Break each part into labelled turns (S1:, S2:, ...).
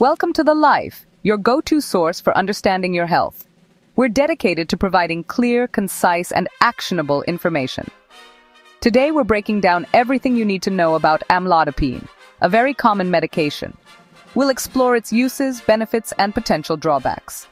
S1: Welcome to The Life, your go-to source for understanding your health. We're dedicated to providing clear, concise, and actionable information. Today, we're breaking down everything you need to know about amlodipine, a very common medication. We'll explore its uses, benefits, and potential drawbacks.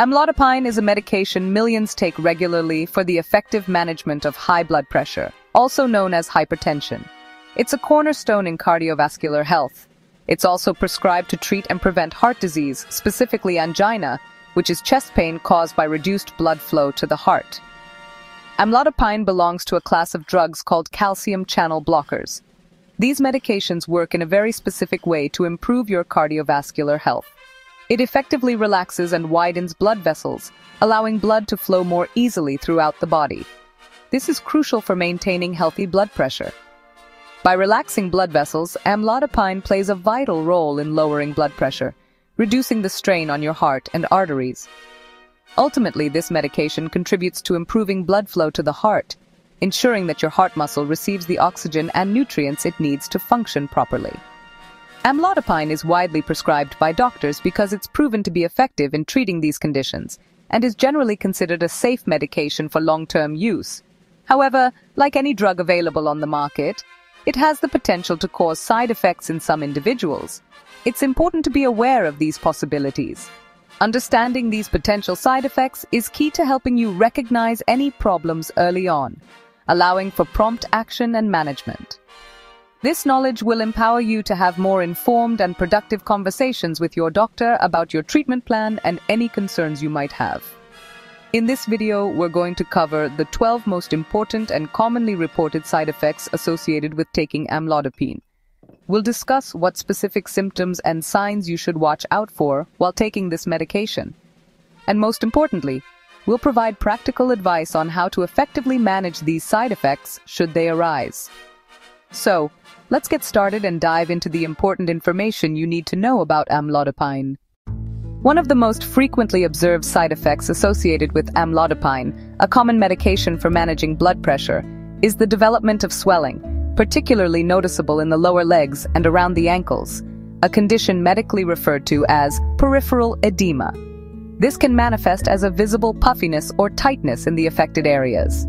S1: Amlodipine is a medication millions take regularly for the effective management of high blood pressure, also known as hypertension. It's a cornerstone in cardiovascular health. It's also prescribed to treat and prevent heart disease, specifically angina, which is chest pain caused by reduced blood flow to the heart. Amlodipine belongs to a class of drugs called calcium channel blockers. These medications work in a very specific way to improve your cardiovascular health. It effectively relaxes and widens blood vessels, allowing blood to flow more easily throughout the body. This is crucial for maintaining healthy blood pressure. By relaxing blood vessels, amlodipine plays a vital role in lowering blood pressure, reducing the strain on your heart and arteries. Ultimately, this medication contributes to improving blood flow to the heart, ensuring that your heart muscle receives the oxygen and nutrients it needs to function properly. Amlodipine is widely prescribed by doctors because it's proven to be effective in treating these conditions and is generally considered a safe medication for long-term use. However, like any drug available on the market, it has the potential to cause side effects in some individuals. It's important to be aware of these possibilities. Understanding these potential side effects is key to helping you recognize any problems early on, allowing for prompt action and management. This knowledge will empower you to have more informed and productive conversations with your doctor about your treatment plan and any concerns you might have. In this video, we're going to cover the 12 most important and commonly reported side effects associated with taking amlodipine. We'll discuss what specific symptoms and signs you should watch out for while taking this medication. And most importantly, we'll provide practical advice on how to effectively manage these side effects should they arise. So, let's get started and dive into the important information you need to know about amlodipine. One of the most frequently observed side effects associated with amlodipine, a common medication for managing blood pressure, is the development of swelling, particularly noticeable in the lower legs and around the ankles, a condition medically referred to as peripheral edema. This can manifest as a visible puffiness or tightness in the affected areas.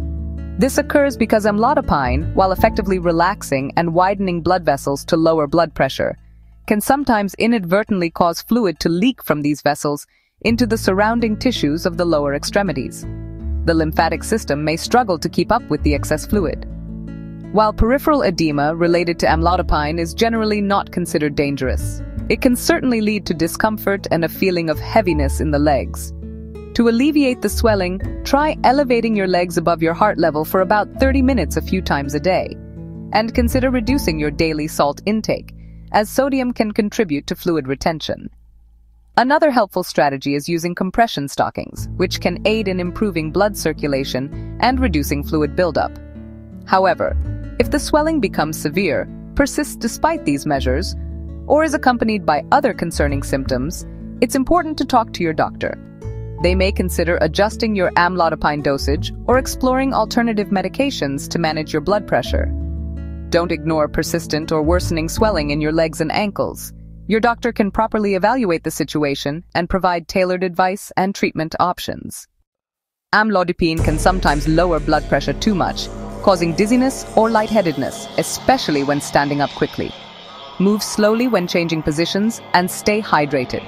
S1: This occurs because amlodipine, while effectively relaxing and widening blood vessels to lower blood pressure, can sometimes inadvertently cause fluid to leak from these vessels into the surrounding tissues of the lower extremities. The lymphatic system may struggle to keep up with the excess fluid. While peripheral edema related to amlodipine is generally not considered dangerous, it can certainly lead to discomfort and a feeling of heaviness in the legs. To alleviate the swelling, try elevating your legs above your heart level for about 30 minutes a few times a day. And consider reducing your daily salt intake, as sodium can contribute to fluid retention. Another helpful strategy is using compression stockings, which can aid in improving blood circulation and reducing fluid buildup. However, if the swelling becomes severe, persists despite these measures, or is accompanied by other concerning symptoms, it's important to talk to your doctor. They may consider adjusting your amlodipine dosage or exploring alternative medications to manage your blood pressure. Don't ignore persistent or worsening swelling in your legs and ankles. Your doctor can properly evaluate the situation and provide tailored advice and treatment options. Amlodipine can sometimes lower blood pressure too much, causing dizziness or lightheadedness, especially when standing up quickly. Move slowly when changing positions and stay hydrated.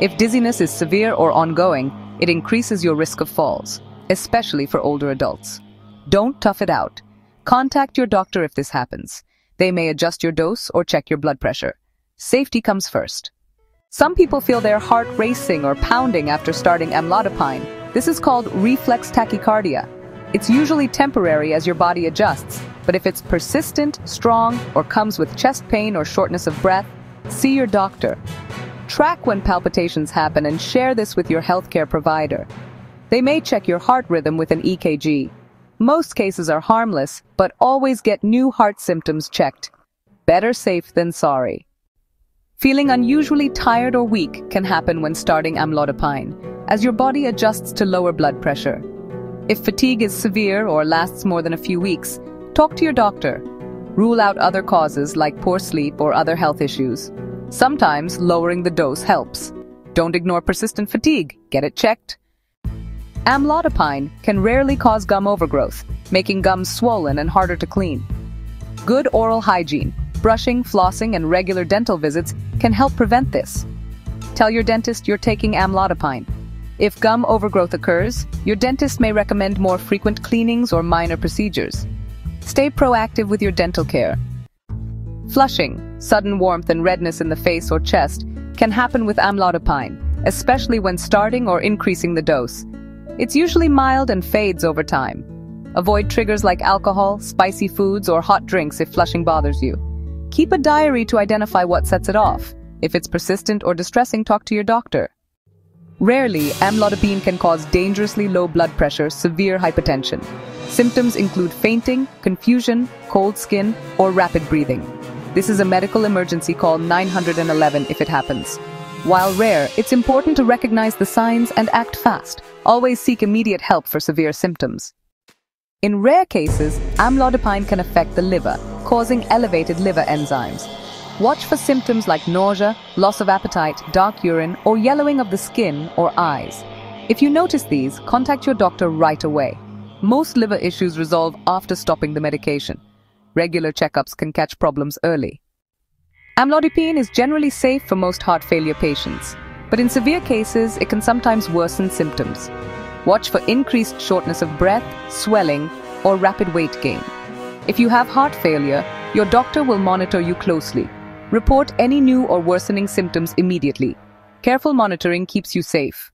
S1: If dizziness is severe or ongoing, it increases your risk of falls, especially for older adults. Don't tough it out. Contact your doctor if this happens. They may adjust your dose or check your blood pressure. Safety comes first. Some people feel their heart racing or pounding after starting amlodipine. This is called reflex tachycardia. It's usually temporary as your body adjusts, but if it's persistent, strong, or comes with chest pain or shortness of breath, see your doctor. Track when palpitations happen and share this with your healthcare provider. They may check your heart rhythm with an EKG. Most cases are harmless, but always get new heart symptoms checked. Better safe than sorry. Feeling unusually tired or weak can happen when starting amlodipine, as your body adjusts to lower blood pressure. If fatigue is severe or lasts more than a few weeks, talk to your doctor. Rule out other causes like poor sleep or other health issues. Sometimes lowering the dose helps. Don't ignore persistent fatigue. Get it checked. Amlodipine can rarely cause gum overgrowth, making gums swollen and harder to clean. Good oral hygiene, brushing, flossing, and regular dental visits can help prevent this. Tell your dentist you're taking amlodipine. If gum overgrowth occurs, your dentist may recommend more frequent cleanings or minor procedures. Stay proactive with your dental care. Flushing, sudden warmth and redness in the face or chest can happen with amlodipine, especially when starting or increasing the dose. It's usually mild and fades over time. Avoid triggers like alcohol, spicy foods, or hot drinks if flushing bothers you. Keep a diary to identify what sets it off. If it's persistent or distressing, talk to your doctor. Rarely, amlodipine can cause dangerously low blood pressure, severe hypotension. Symptoms include fainting, confusion, cold skin, or rapid breathing. This is a medical emergency call 911 if it happens. While rare, it's important to recognize the signs and act fast. Always seek immediate help for severe symptoms. In rare cases, amlodipine can affect the liver, causing elevated liver enzymes. Watch for symptoms like nausea, loss of appetite, dark urine, or yellowing of the skin or eyes. If you notice these, contact your doctor right away. Most liver issues resolve after stopping the medication. Regular checkups can catch problems early. Amlodipine is generally safe for most heart failure patients, but in severe cases, it can sometimes worsen symptoms. Watch for increased shortness of breath, swelling, or rapid weight gain. If you have heart failure, your doctor will monitor you closely Report any new or worsening symptoms immediately. Careful monitoring keeps you safe.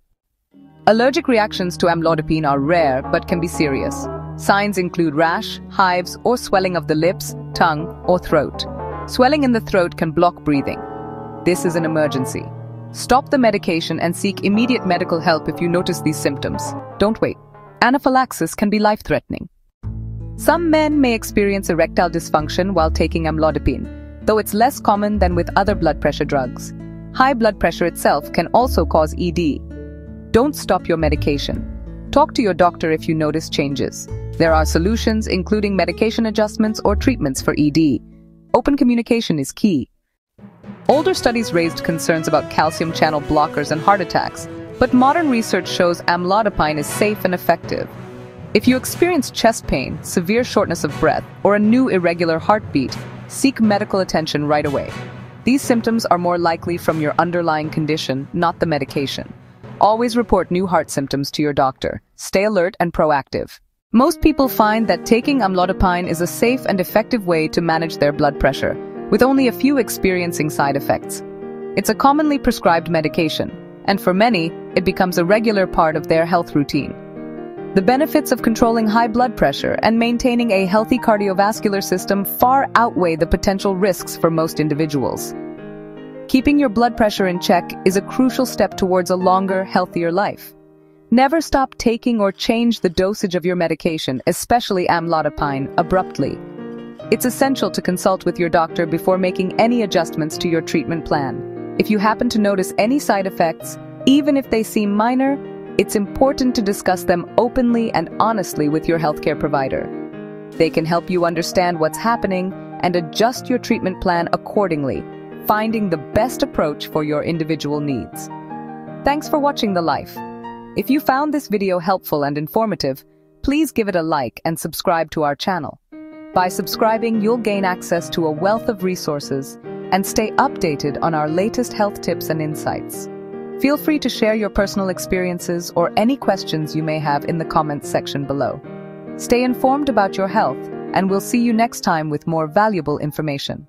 S1: Allergic reactions to amlodipine are rare but can be serious. Signs include rash, hives, or swelling of the lips, tongue, or throat. Swelling in the throat can block breathing. This is an emergency. Stop the medication and seek immediate medical help if you notice these symptoms. Don't wait. Anaphylaxis can be life-threatening. Some men may experience erectile dysfunction while taking amlodipine, though it's less common than with other blood pressure drugs. High blood pressure itself can also cause ED. Don't stop your medication. Talk to your doctor if you notice changes. There are solutions including medication adjustments or treatments for ED. Open communication is key. Older studies raised concerns about calcium channel blockers and heart attacks, but modern research shows amlodipine is safe and effective. If you experience chest pain, severe shortness of breath, or a new irregular heartbeat, seek medical attention right away. These symptoms are more likely from your underlying condition, not the medication. Always report new heart symptoms to your doctor. Stay alert and proactive. Most people find that taking amlodipine is a safe and effective way to manage their blood pressure, with only a few experiencing side effects. It's a commonly prescribed medication, and for many, it becomes a regular part of their health routine. The benefits of controlling high blood pressure and maintaining a healthy cardiovascular system far outweigh the potential risks for most individuals. Keeping your blood pressure in check is a crucial step towards a longer, healthier life. Never stop taking or change the dosage of your medication, especially amlodipine, abruptly. It's essential to consult with your doctor before making any adjustments to your treatment plan. If you happen to notice any side effects, even if they seem minor, it's important to discuss them openly and honestly with your healthcare provider. They can help you understand what's happening and adjust your treatment plan accordingly, finding the best approach for your individual needs. Thanks for watching The Life. If you found this video helpful and informative, please give it a like and subscribe to our channel. By subscribing, you'll gain access to a wealth of resources and stay updated on our latest health tips and insights. Feel free to share your personal experiences or any questions you may have in the comments section below. Stay informed about your health, and we'll see you next time with more valuable information.